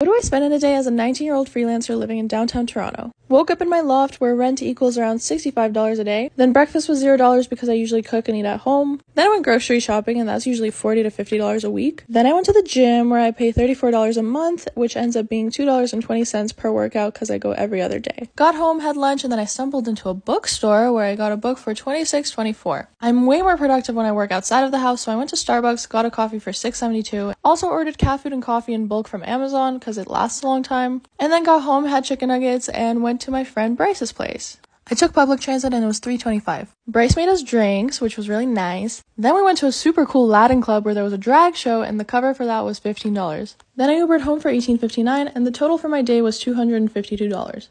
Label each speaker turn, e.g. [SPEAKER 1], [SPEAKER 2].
[SPEAKER 1] What do I spend in a day as a 19 year old freelancer living in downtown Toronto? Woke up in my loft where rent equals around $65 a day. Then breakfast was $0 because I usually cook and eat at home. Then I went grocery shopping and that's usually 40 to $50 a week. Then I went to the gym where I pay $34 a month, which ends up being $2.20 per workout because I go every other day. Got home, had lunch, and then I stumbled into a bookstore where I got a book for $26.24. I'm way more productive when I work outside of the house, so I went to Starbucks, got a coffee for $6.72. Also ordered cat food and coffee in bulk from Amazon because it lasts a long time. And then got home, had chicken nuggets, and went to my friend Bryce's place. I took public transit and it was 325. Bryce made us drinks, which was really nice. Then we went to a super cool Latin club where there was a drag show and the cover for that was $15. Then I Ubered home for $18.59 and the total for my day was $252.